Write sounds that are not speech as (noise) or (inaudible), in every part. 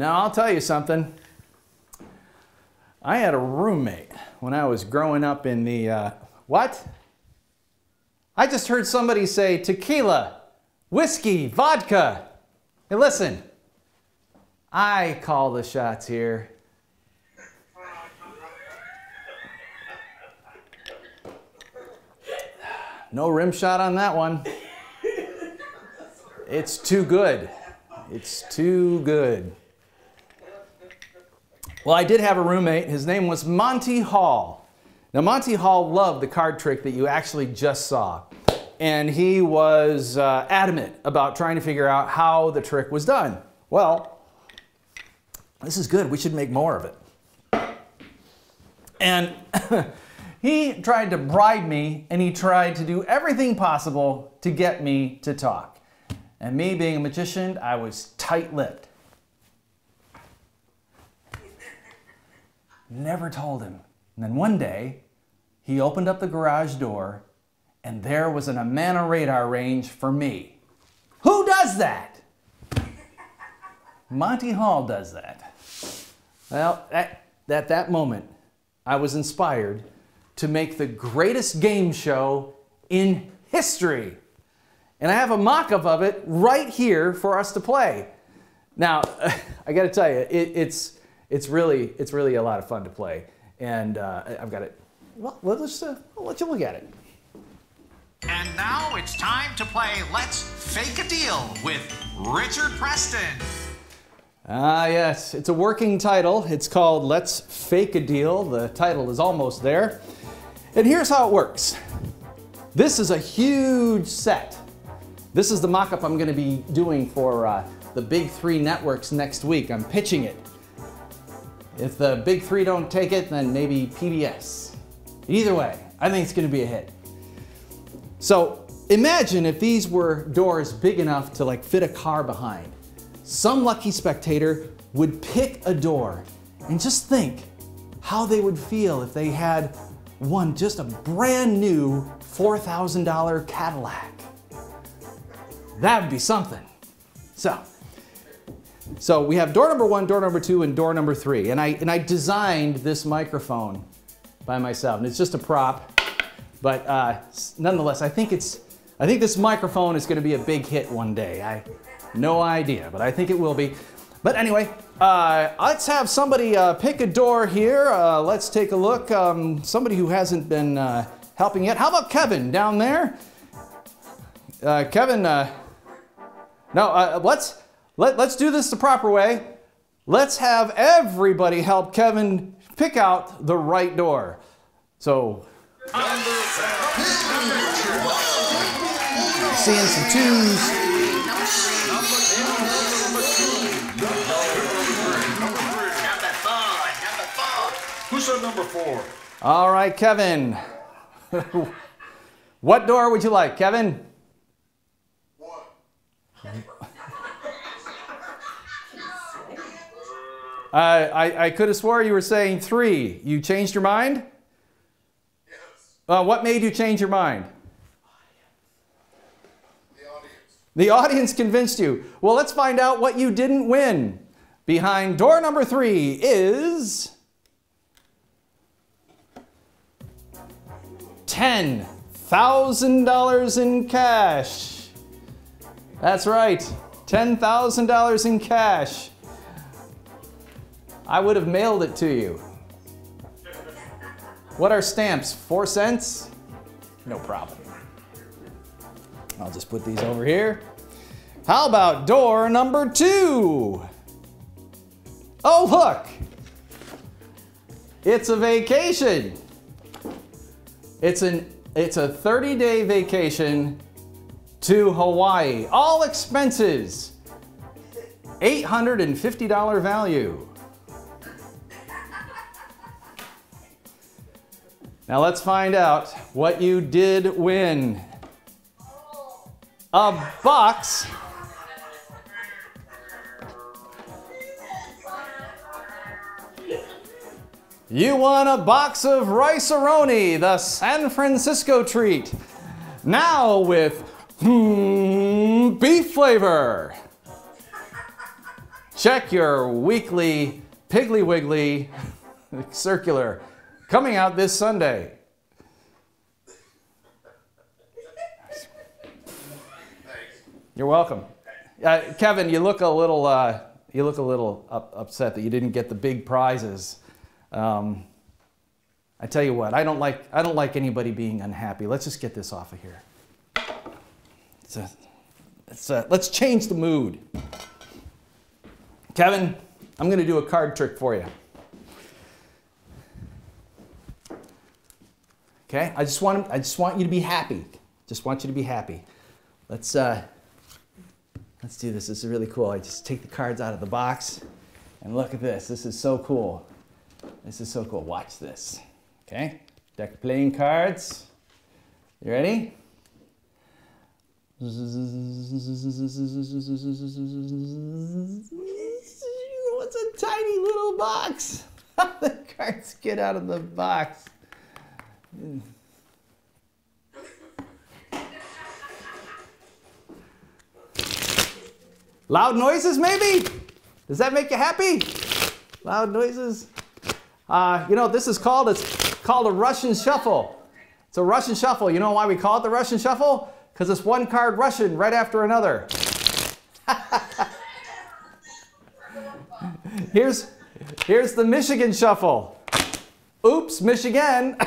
Now, I'll tell you something. I had a roommate when I was growing up in the, uh, what? I just heard somebody say tequila, whiskey, vodka. Hey, listen, I call the shots here. No rim shot on that one. It's too good. It's too good. Well, I did have a roommate. His name was Monty Hall. Now, Monty Hall loved the card trick that you actually just saw. And he was uh, adamant about trying to figure out how the trick was done. Well, this is good. We should make more of it. And (laughs) he tried to bribe me and he tried to do everything possible to get me to talk. And me being a magician, I was tight lipped. Never told him. And then one day, he opened up the garage door and there was an Amana radar range for me. Who does that? Monty Hall does that. Well, at, at that moment, I was inspired to make the greatest game show in history. And I have a mock-up of it right here for us to play. Now, (laughs) I got to tell you, it, it's it's really it's really a lot of fun to play, and uh, I've got it. Well, let's uh, I'll let you look at it. And now it's time to play Let's Fake a Deal with Richard Preston. Ah, yes, it's a working title. It's called Let's Fake a Deal. The title is almost there. And here's how it works this is a huge set. This is the mock up I'm going to be doing for uh, the big three networks next week. I'm pitching it. If the big three don't take it, then maybe PBS. Either way, I think it's going to be a hit. So imagine if these were doors big enough to like fit a car behind. Some lucky spectator would pick a door and just think how they would feel if they had won just a brand new $4,000 Cadillac. That would be something. So, so we have door number one, door number two, and door number three. And I, and I designed this microphone by myself. And it's just a prop, but uh, nonetheless, I think it's, I think this microphone is gonna be a big hit one day. I, no idea, but I think it will be. But anyway, uh, let's have somebody uh, pick a door here. Uh, let's take a look. Um, somebody who hasn't been uh, helping yet. How about Kevin down there? Uh, Kevin, uh, no, let's let, let's do this the proper way. Let's have everybody help Kevin pick out the right door. So, seeing some twos. Number four? All right, Kevin. (laughs) what door would you like, Kevin? Uh, I, I could have swore you were saying three. You changed your mind? Yes. Uh, what made you change your mind? The audience. The audience convinced you. Well, let's find out what you didn't win. Behind door number three is. $10,000 in cash. That's right, $10,000 in cash. I would have mailed it to you. What are stamps? Four cents? No problem. I'll just put these over here. How about door number two? Oh, look! It's a vacation. It's an it's a 30-day vacation to Hawaii. All expenses. $850 value. Now let's find out what you did win. A box You won a box of Rice-A-Roni, the San Francisco treat. Now with hmm, beef flavor. check your weekly Piggly Wiggly (laughs) circular coming out this Sunday. You're welcome. Uh, Kevin, you look a little uh, you look a little up, upset that you didn't get the big prizes. Um, I tell you what, I don't like I don't like anybody being unhappy. Let's just get this off of here. It's a, it's a, let's change the mood. Kevin, I'm going to do a card trick for you. Okay, I just want I just want you to be happy. Just want you to be happy. Let's uh, let's do this. This is really cool. I just take the cards out of the box, and look at this. This is so cool. This is so cool. Watch this. Okay, deck of playing cards. You ready? (laughs) What's a tiny little box? (laughs) the cards get out of the box. Loud noises, maybe? Does that make you happy? Loud noises? Uh, you know this is called? It's called a Russian shuffle. It's a Russian shuffle. You know why we call it the Russian shuffle? Because it's one card Russian right after another. (laughs) here's, here's the Michigan shuffle. Oops, Michigan. (laughs)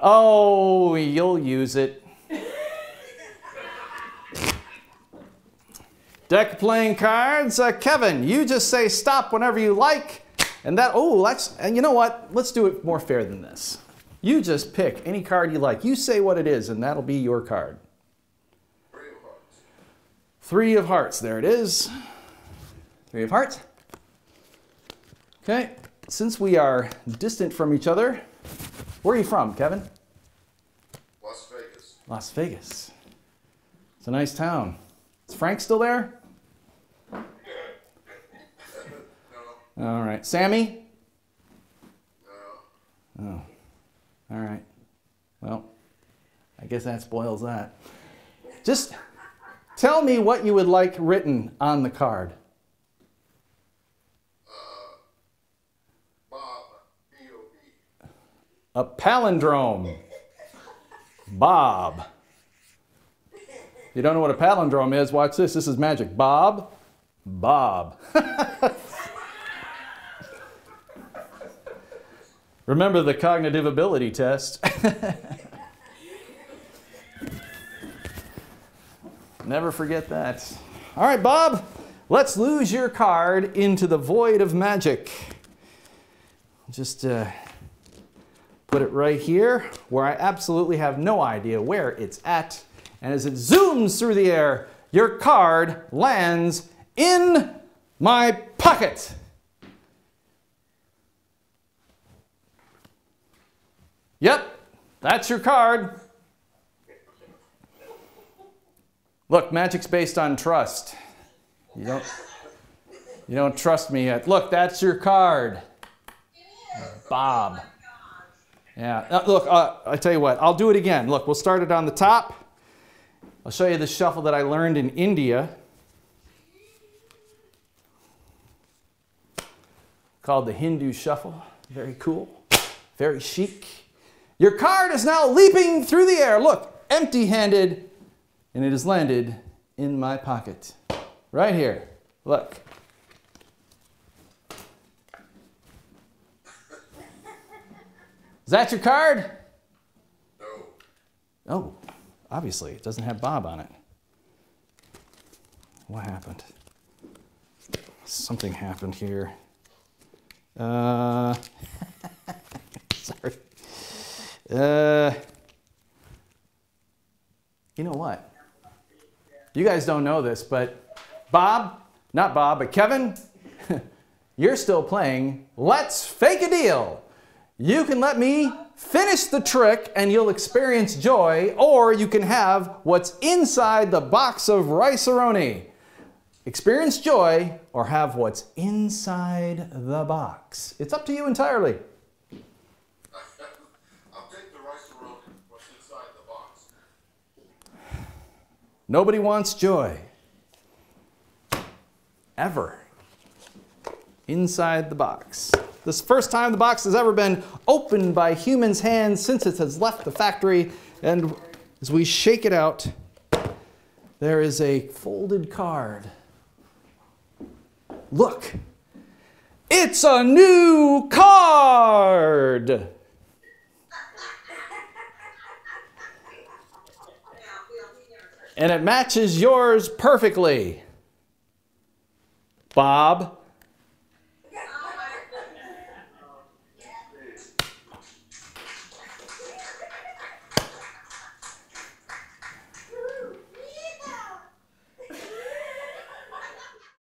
oh, you'll use it. Deck playing cards. Uh, Kevin, you just say stop whenever you like. And that, oh, let's, and you know what? Let's do it more fair than this. You just pick any card you like. You say what it is, and that'll be your card. Three of hearts. Three of hearts. There it is. Three of hearts. Okay. Since we are distant from each other, where are you from, Kevin? Las Vegas. Las Vegas. It's a nice town. Is Frank still there? No. All right. Sammy? No. Oh. All right. Well, I guess that spoils that. Just tell me what you would like written on the card. Bob. B-O-B. A palindrome. Bob. You don't know what a palindrome is? Watch this. This is magic. Bob. Bob. (laughs) Remember the cognitive ability test. (laughs) Never forget that. All right, Bob, let's lose your card into the void of magic. Just uh, put it right here where I absolutely have no idea where it's at. And as it zooms through the air, your card lands in my pocket. Yep, that's your card. Look, magic's based on trust. You don't, you don't trust me yet. Look, that's your card. Bob. Yeah, uh, look, uh, I tell you what, I'll do it again. Look, we'll start it on the top. I'll show you the shuffle that I learned in India called the Hindu shuffle. Very cool, very chic. Your card is now leaping through the air. Look, empty handed, and it has landed in my pocket. Right here. Look. Is that your card? No. Oh, obviously, it doesn't have Bob on it. What happened? Something happened here. Uh, (laughs) sorry. Uh, you know what? You guys don't know this, but Bob, not Bob, but Kevin, (laughs) you're still playing Let's Fake a Deal. You can let me finish the trick and you'll experience joy, or you can have what's inside the box of rice-a-roni. Experience joy or have what's inside the box. It's up to you entirely. I'll take the rice around what's inside the box. Nobody wants joy. ever inside the box. This first time the box has ever been opened by humans' hands since it has left the factory. And as we shake it out, there is a folded card. Look, it's a new card. And it matches yours perfectly. Bob,